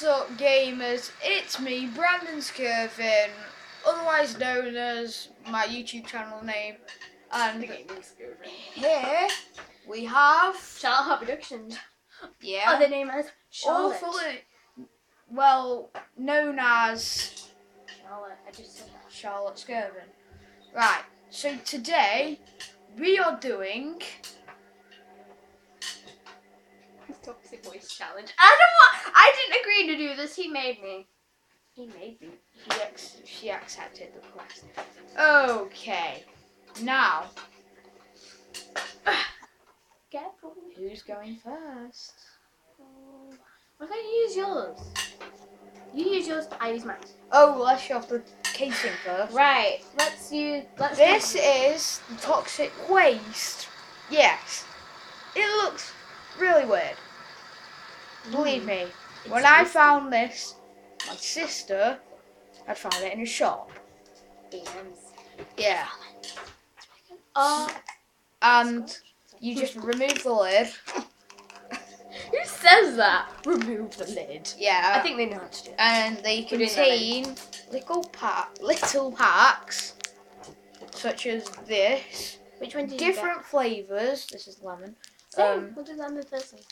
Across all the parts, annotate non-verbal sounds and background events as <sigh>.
What's up, gamers? It's me, Brandon Skirvin, otherwise known as my YouTube channel name. And here we have, Charlotte Heart Productions. yeah, Other name as Charlotte. awfully, well, known as Charlotte. I just said that. Charlotte Skirvin. Right, so today we are doing Toxic voice challenge. I don't want. I didn't agree to do this. He made me. He made me. She, ex- she accepted the request. Okay, now <sighs> Careful. who's going first? Oh. Why can't you use yours? You use yours. I use mine. Oh, let's show off the casing first. Right. Let's use. Let's. This is the toxic waste. Yes, it looks really weird. Believe me, when I found this, my sister had found it in a shop. Yeah, Oh. and you just remove the lid. <laughs> Who says that? Remove the lid. Yeah, I think they know how to do it. and they We're doing that contain little pack, little packs, such as this. Which one did Different flavors. This is lemon. get? um, Same. We'll do that in the first one.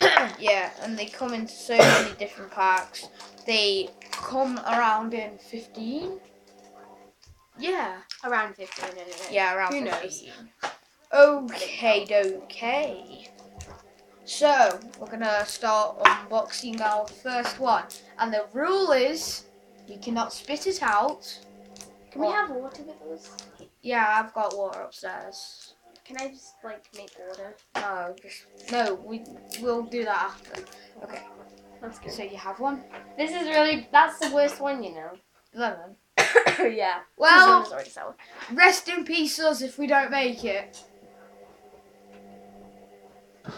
<coughs> yeah, and they come in so many different packs. They come around in 15. Yeah. Around 15. No, no, no. Yeah, around Who knows? 15. Okay, okay. So, we're gonna start unboxing our first one. And the rule is you cannot spit it out. Can we have water with us? Yeah, I've got water upstairs. Can I just like make order? No, just no, we we'll do that after. Okay. That's good. So you have one? This is really that's the worst one, you know. Lemon. <coughs> yeah. <coughs> Well, This one is already sour. Rest in peace, us, if we don't make it. <sighs>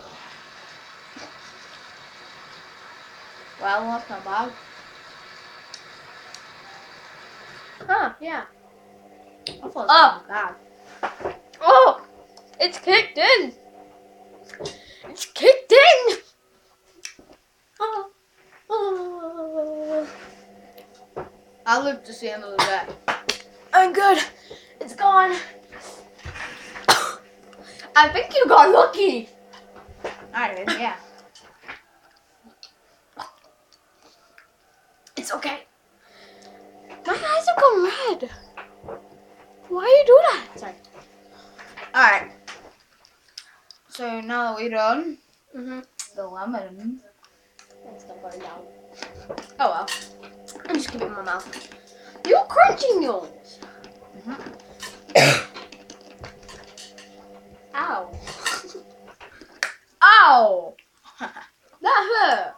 Well, that's not bad. Huh? Yeah. I thought it was Oh. bad. It's kicked in. It's kicked in. Ah. Ah. Oh. Oh. I'll live to see another day. I'm good. It's gone. <coughs> I think you got lucky. I did, yeah. It's okay. My eyes have gone red. Why do you do that? Sorry. Alright. So now that we're done, Mm-hmm. the lemon. It's still going down. Oh well. I'm just keeping it in my mouth. You're crunching yours. <coughs> Ow. <coughs> Ow! <laughs> That hurt.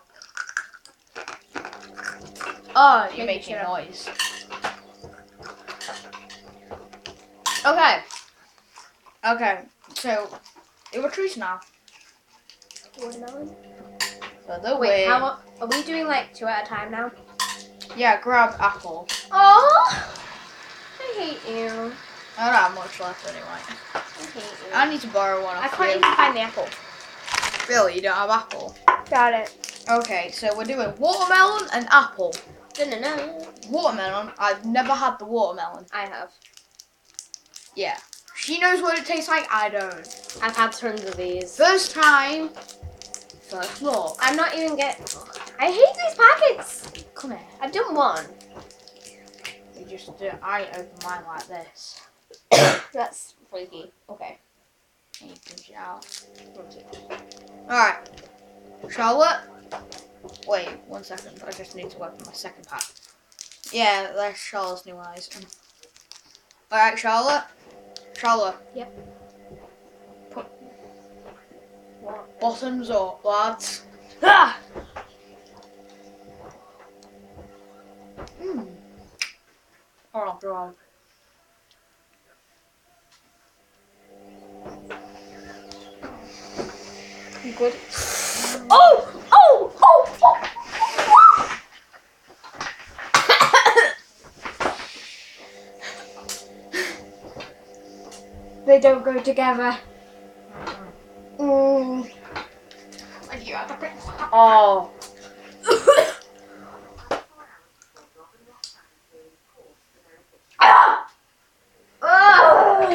Oh, you're Making making sure. noise. Okay. Okay, so it will choose now. Watermelon. For Wait, win. how are we doing like two at a time now? Yeah, grab apple. Oh, I hate you. I don't have much left anyway. I hate you. I need to borrow one I off can't you. even find the apple. Really, you don't have apple? Got it. Okay, so we're doing watermelon and apple. No, no, no. Watermelon, I've never had the watermelon. I have. Yeah. She knows what it tastes like, I don't. I've had tons of these. First time, first look. I'm not even getting. I hate these packets. Come here. I've done one. You just do, I open mine like this. <coughs> That's freaky. Okay. And you pinch it out. Alright. Charlotte? Wait, one second. I just need to open my second pack. Yeah, that's Charlotte's new eyes. Alright, Charlotte. Charlotte. Yep. Put bottoms up, lads. Ah! Mmm. Oh. You good? they don't go together. Mm. Oh.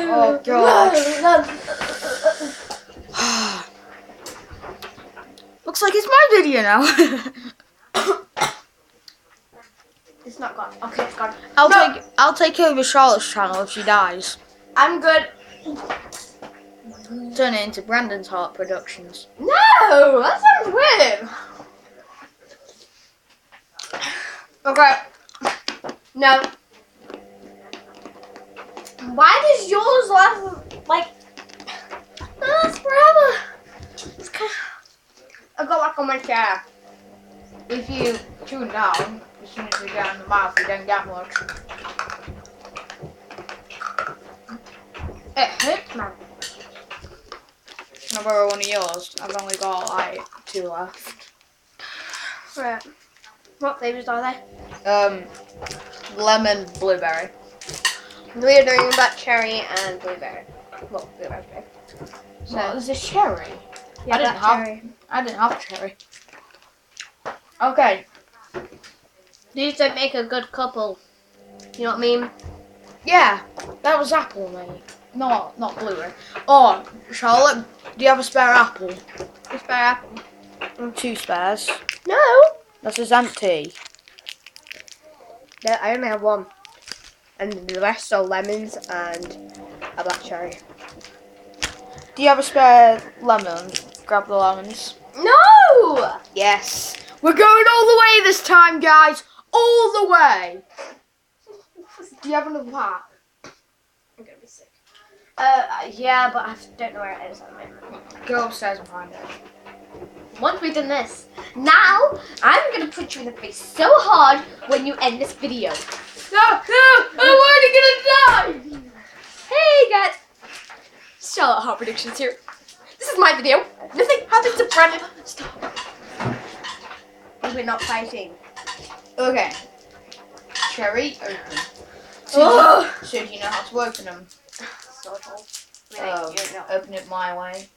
Oh god. <sighs> Looks like it's my video now. <coughs> It's not gone. Okay, it's gone. I'll no. take I'll take over Charlotte's channel if she dies. I'm good. Turn it into Brandon's Heart Productions. No, that sounds weird. Okay. No. Why does yours last like last forever? It's kind I got back on my chair. If you tune down, as soon as you get in the mouth, you don't get much. It hurts, man. Can I borrow one of yours? I've only got like two left. Right. What flavors are they? Um, lemon blueberry. We are doing black cherry and blueberry. Well, blueberry. So, What is this cherry? yeah, I didn't have- cherry. I didn't have cherry. Okay. These don't make a good couple. You know what I mean? Yeah, that was apple, mate. Not not blueberry. Oh, Charlotte, do you have a spare apple? It's better apple. Mm, two spares. No. This is empty. No, I only have one. And the rest are lemons and a black cherry. Do you have a spare lemon? Grab the lemons. No! Yes. We're going all the way this time, guys. All the way. <laughs> Do you have another pack? I'm gonna be sick. Uh, yeah, but I don't know where it is at the moment. Go upstairs and find it. Once we've done this, now I'm gonna put you in the face so hard when you end this video. No, no, I'm already gonna die. Hey guys! Charlotte Heart Productions here. This is my video. Nothing happens to Brandon. Stop. We're not fighting. Okay. Cherry, open. So, Ugh. so do you know how to open them? Sort of. Um, you know. open it my way.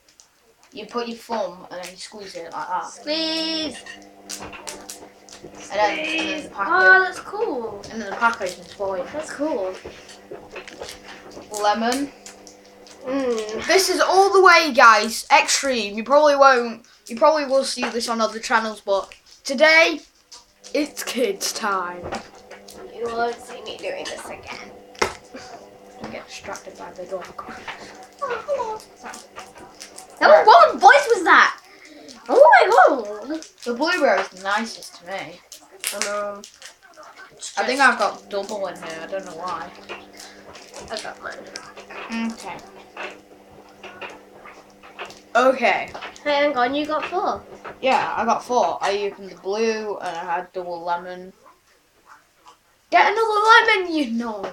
You put your thumb and then you squeeze it like that. Squeeze. And then, and then the pack Oh, that's cool. and then the pack opens for you. That's cool. Lemon. Mmm. This is all the way, guys. Extreme. You probably won't. You probably will see this on other channels, but today it's kids' time. You won't see me doing this again. Don't distracted by the dog. Oh, hello. Sorry. That was, what voice was that? Oh my god. The blueberry is the nicest to me. Um, I know. I think I've got double in here. I don't know why. I got mine. Okay. Okay. Hey, hang on, you got four. Yeah, I got four. I opened the blue and I had double lemon. Get another lemon, you know.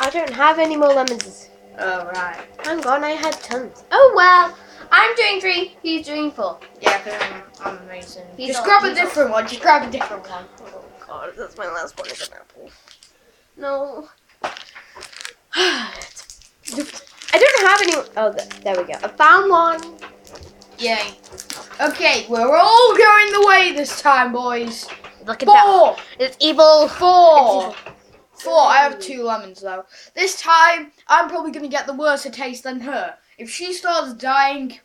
I don't have any more lemons. Oh right. Hang on, I had tons. Oh well. I'm doing three, he's doing four. Yeah, because I'm, I'm amazing. He's Just all- grab a he's all- different one. Just grab a different one. Oh god, that's my last one is an apple. No. <sighs> I don't have any. Oh, th- there we go. I found one. Yay. Okay, we're all going the way this time, boys. Look at that. Four. It's evil. Four. It's Four. I have two lemons though. This time, I'm probably gonna get the worse taste than her. If she starts dying,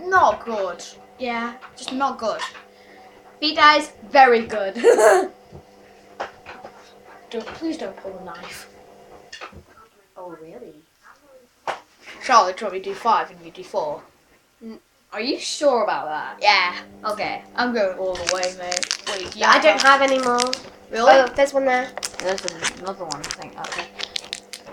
not good. Yeah. Just not good. Feet eyes, very good. <laughs> Don't, please don't pull a knife. oh really? Charlotte, do you want me to do five and you do four? Are you sure about that? Yeah. Okay. I'm going all the way, mate. Wait, Yeah, I don't have any more. Really? Oh, there's one there. There's another one, I think. Okay.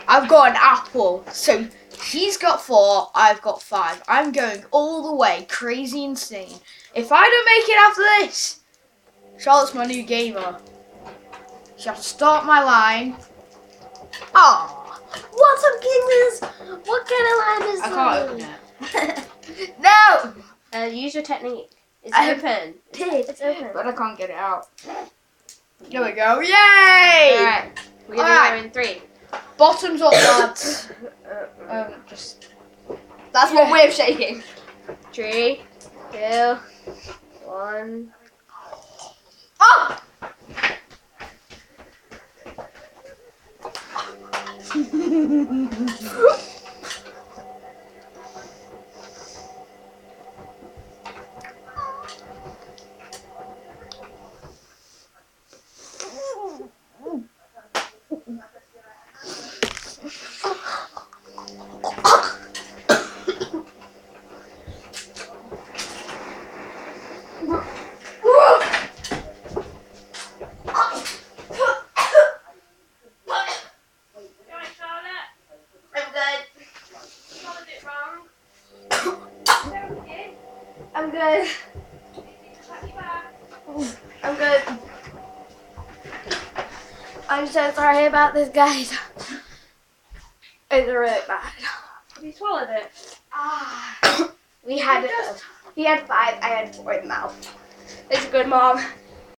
I've got an apple. So she's got four, I've got five. I'm going all the way, crazy insane. If I don't make it after this, Charlotte's my new gamer. She has to start my line. Oh, What's up, gamers? What kind of line is I can't open it? <laughs> no! uh, use your technique. It's I- open. It's, it's open. But I can't get it out. There we go. Yay! Alright. We're gonna Alright. go in three. Bottoms up, <coughs> lads. um, just That's Yeah. one way of shaking. Three, two, one. oh! <laughs> I'm good. I'm good. I'm so sorry about this, guys. It's really bad. He swallowed it. Ah. we had just... He had five. I had four in the mouth. It's good, mom.